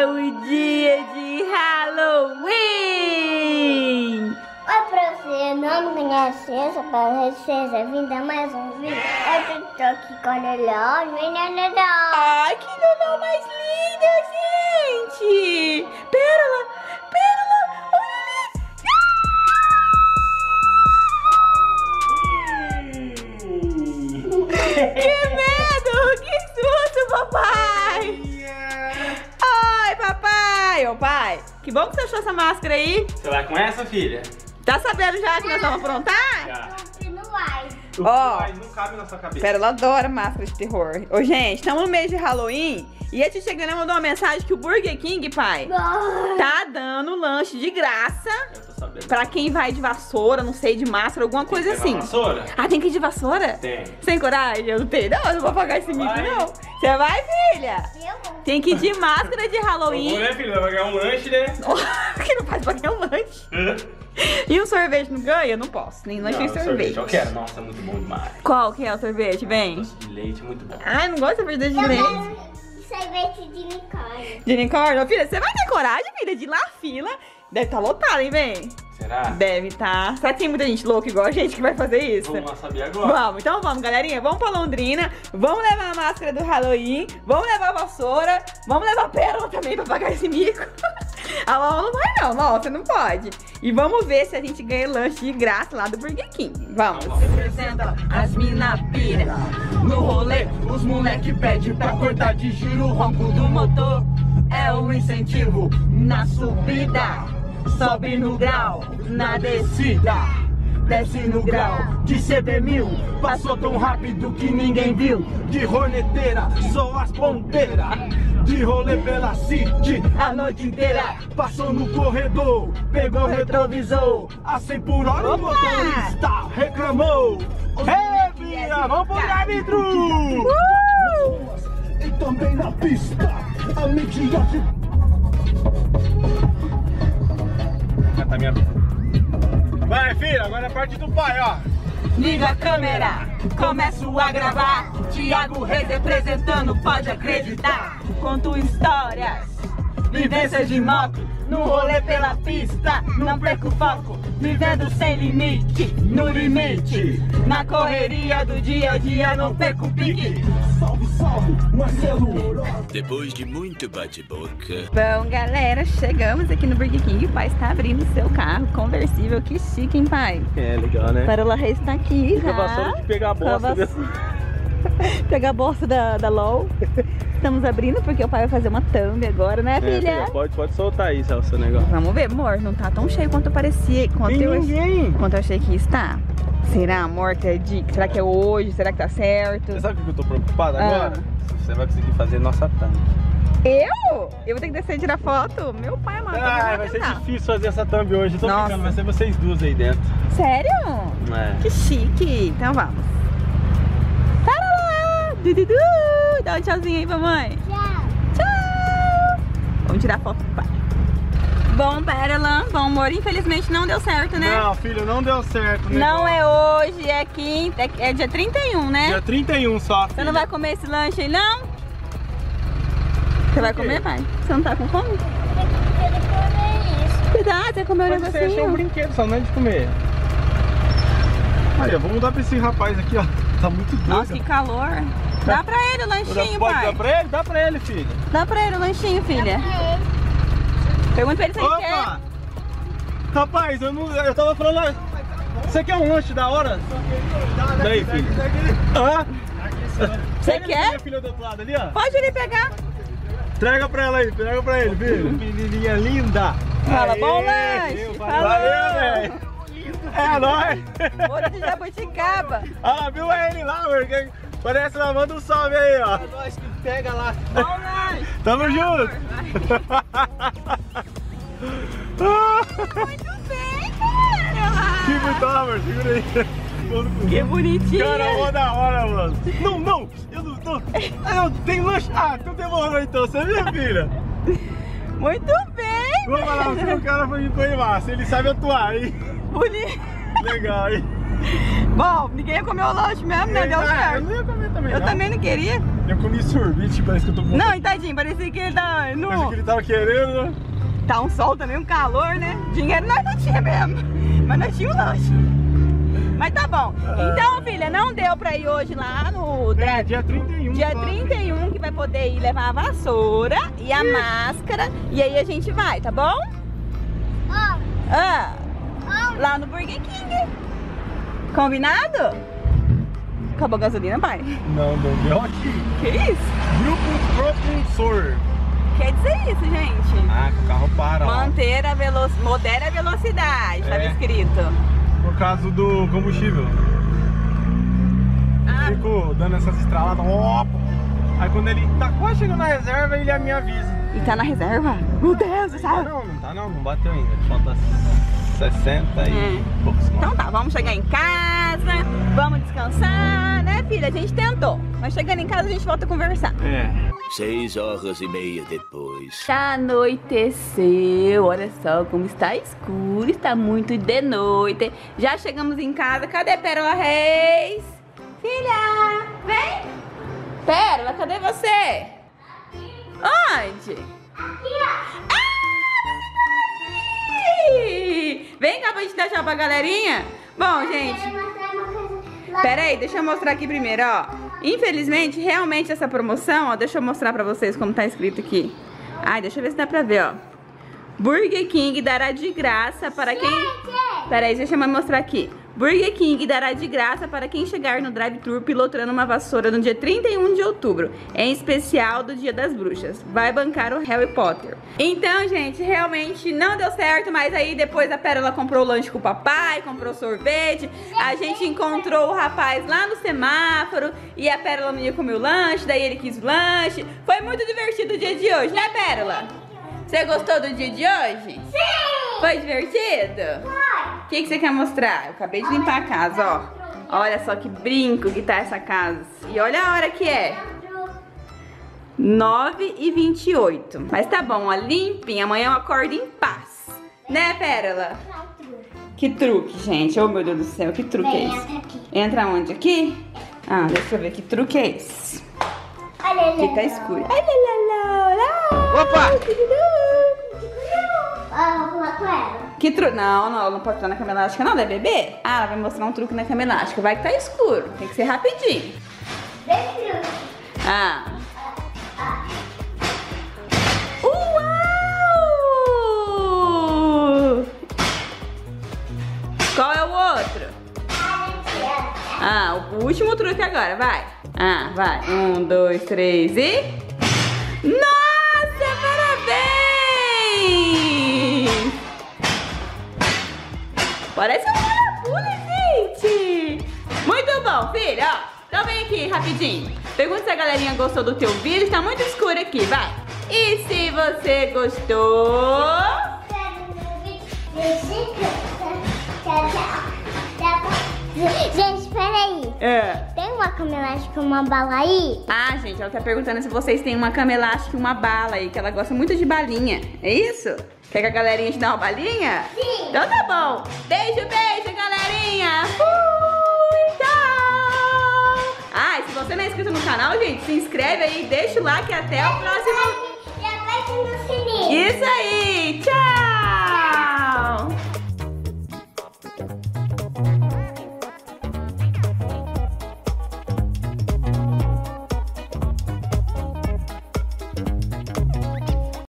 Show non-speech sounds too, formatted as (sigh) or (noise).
É o dia de Halloween! Oi você, não me conhece para seja vinda mais um vídeo. Eu tô aqui com o menina da. Ai, que Lelão mais linda, gente! Essa máscara aí. Você vai com essa, filha? Tá sabendo já que nós vamos aprontar? Já. Não vai. Ó. Mas não cabe na sua cabeça. Pérola adora máscara de terror. Ô, gente, estamos no mês de Halloween e a tia Grana mandou uma mensagem que o Burger King, pai, tá dando lanche de graça Eu tô sabendo. pra quem vai de vassoura, não sei, de máscara, alguma coisa Levar assim. vassoura? Ah, tem que ir de vassoura? Tem. Sem coragem? Eu não tenho, não, eu não vou pagar esse mico, não. Você vai, filha? Eu vou. Tem que ir de máscara de Halloween. né, filha? Vai ganhar um lanche, né? (laughs) que não faz pra ganhar um lanche. E um sorvete não ganha? Não posso. Nem lanche nem Não, sorvete. Eu quero. Nossa, é muito bom demais. Qual que é o sorvete? Vem. Doce de leite é muito bom. Ai, não gosto de sorvete de Eu leite. sorvete de unicórnio. De unicórnio? Filha, você vai ter coragem, filha, de ir lá fila? Deve estar tá lotado, hein, vem? Será? Deve estar. Tá. Será que tem muita gente louca igual a gente que vai fazer isso? Vamos lá saber agora. Vamos, então vamos, galerinha. Vamos pra Londrina. Vamos levar a máscara do Halloween. Vamos levar a vassoura. Vamos levar a pérola também pra pagar esse mico. (laughs) A Ló não vai, não. Ló, você não pode. E vamos ver se a gente ganha lanche de graça lá do Burger King. Vamos. Representa as mina pira No rolê, os moleque pede pra cortar de giro O ronco do motor é o incentivo Na subida, sobe no grau Na descida, desce no grau. De CB1000, passou tão rápido que ninguém viu. De horneteira, só as ponteiras. De rolê pela city a noite inteira. Passou no corredor, pegou retrovisor. A 100 por hora o motorista reclamou. Ei, Bia, vamos pro drive-thru! E também na pista, a midiate Canta minha... Vai, filha. Agora é a parte do pai, ó. Liga a câmera, começo a gravar. Tiago Reis representando, pode acreditar. Conto histórias, vivências de moto No rolê pela pista, não perco o foco Vivendo sem limite, no limite. Na correria do dia a dia, não perco o pique Salve, salve, Marcelo Depois de muito bate-boca, Bom, galera, chegamos aqui no Burger King. O pai está abrindo seu carro conversível. Que chique, hein, pai? É, legal, né? Para o Reis está aqui Fica já. de pegar (laughs) a bosta. vass- Pegar a bolsa da, da LOL. Estamos abrindo porque o pai vai fazer uma thumb agora, né, É, filha? pode, pode soltar aí, seu negócio. Vamos ver, amor. Não tá tão cheio quanto parecia. Quanto Tem eu, ninguém. quanto eu achei que está. Será, amor, que é de... Será que é hoje? Será que tá certo? Você sabe o que eu tô preocupado Ah. agora? Você vai conseguir fazer nossa thumb. Eu? Eu vou ter que descer e tirar foto? Meu pai, então Ah, vai ser tentar. difícil fazer essa thumb hoje. Tô Nossa. brincando, vai ser vocês duas aí dentro. Sério? É. Que chique. Então vamos. Tarará! Dududu! Dá um tchauzinho aí, mamãe. Tchau. Tchau! Vamos tirar foto do pai. Bom, Pérola, bom amor, infelizmente não deu certo, né? Não, filho, não deu certo. o Não é hoje, é quinta, é- dia 31, né? Dia 31 só. Você não vai comer esse lanche aí, não? Você vai comer, pai? Você não tá com fome? Eu quero comer isso. Cuidado, você comeu um Mas você achou um negocinho. brinquedo, só não é de comer. Aí, eu vou mudar pra esse rapaz aqui, ó. Tá muito doido. Nossa, que calor. Dá pra ele o lanchinho, Pode pai. dar pra ele? Dá pra ele, filho. Dá pra ele o lanchinho, filha. Pergunta pra ele se ele quer. Opa! Rapaz, eu não. Eu tava falando. Você quer um lanche da hora? Daí, filho. Hã? Você quer? Minha filha do outro lado ali, ó. Pode ele pegar. Entrega pra ela aí, entrega pra ele, filho. Menininha linda. Fala, Aê, bom lanche. valeu, Falou. Valeu, velho. É nóis. Olho de jabuticaba. Ah, viu ele lá, mano? Parece lá, manda um salve aí, ó. Nós que pega lá Bom lanche. Tamo junto. (laughs) Muito bem, cara. Que segura aí. Que bonitinho. Cara, mó da hora, mano. Não, não, eu não tô. Eu tenho lanche. Ah, então demorou então, você viu, filha? Muito bem. Vamos lá, o cara foi me coimar, se ele sabe atuar, hein? Bonito. Legal, hein? Bom, ninguém ia comer o lanche mesmo, né? Deu Ah, eu certo. não comer também. Eu não. também não queria. Eu comi sorvete, parece que eu tô com. Não, tadinho, parecia que ele tá. Parece No... que ele tava querendo, né? Tá um sol também, um calor, né? Dinheiro nós não tinha mesmo. (laughs) Mas nós tínhamos lanche. Mas tá bom. Então, filha, não deu pra ir hoje lá no. É, dia 31. Dia só. 31 que vai poder ir levar a vassoura e a máscara. E aí a gente vai, tá bom? Ó, Ah, ó, lá no Burger King. Combinado? Acabou a gasolina, pai? Não, não deu aqui. Que isso? Grupo Propulsor. Quer dizer isso, gente? Ah, que o carro para, ó. Manter a velocidade. Modere a velocidade, tava É. escrito. Por causa do combustível. Ah, Fico dando essas estraladas. ó. Aí quando ele tá quase chegando na reserva, ele me avisa. e tá na reserva? Meu Deus, sabe? não, não tá não, não bateu ainda. Falta 60 e É. poucos Então tá, vamos chegar em casa, vamos descansar, né, filha? A gente tentou. Mas chegando em casa a gente volta a conversar. É. Seis horas e meia depois. Já anoiteceu, olha só como está escuro, está muito de noite. Já chegamos em casa, cadê Pérola Reis? Filha, vem! Pérola, cadê você? Onde? Aqui! Vem cá pra gente dar tchau pra galerinha. Bom, gente. Pera aí, deixa eu mostrar aqui primeiro, ó. Infelizmente, realmente essa promoção, ó, deixa eu mostrar pra vocês como tá escrito aqui. Ai, deixa eu ver se dá pra ver, ó. Burger King dará de graça para quem... Pera aí, deixa eu mostrar aqui. Burger King dará de graça para quem chegar no drive-thru pilotando uma vassoura no dia 31 de outubro, em especial do Dia das Bruxas. Vai bancar o Harry Potter. Então, gente, realmente não deu certo, mas aí depois a Pérola comprou o lanche com o papai, comprou sorvete, a gente encontrou o rapaz lá no semáforo e a Pérola não ia comer o lanche, daí ele quis o lanche. Foi muito divertido o dia de hoje, né, Pérola? Você gostou do dia de hoje? Sim! Foi divertido? O que, que você quer mostrar? Eu acabei de limpar a casa, ó. Olha só que brinco que tá essa casa. E olha a hora que é. 9 e 28. Mas tá bom, ó, limpinha. Amanhã eu acordo em paz. Né, Pérola? Que truque, gente. Oh, meu Deus do céu, que truque é esse? entra aqui. Onde? Aqui? Ah, deixa eu ver que truque é esse. Que tá escuro. Opa! Com ela. Que truque? Não, não, ela não pode estar na cama elástica, não, né, bebê? Ah, ela vai mostrar um truque na cama elástica. Vai que tá escuro. Tem que ser rapidinho. Cruz. Ah. Uau! Qual é o outro? Ah, o último truque agora, vai. Ah, vai. Um, dois, três e. Nossa, Parece um maravilha, gente! Muito bom, filha. Então vem aqui rapidinho. Pergunta se a galerinha gostou do teu vídeo. Tá muito escuro aqui, vai. E se você gostou... (laughs) Gente, peraí. É. Tem uma cama elástica, uma bala aí? Ah, gente, ela tá perguntando se vocês têm uma cama elástica e uma bala aí, que ela gosta muito de balinha. É isso? Quer que a galerinha te dê uma balinha? Sim. Então tá bom. Beijo, beijo, galerinha. Fui, tchau. Ah, e se você não é inscrito no canal, gente, se inscreve aí, deixa o like e até o próximo...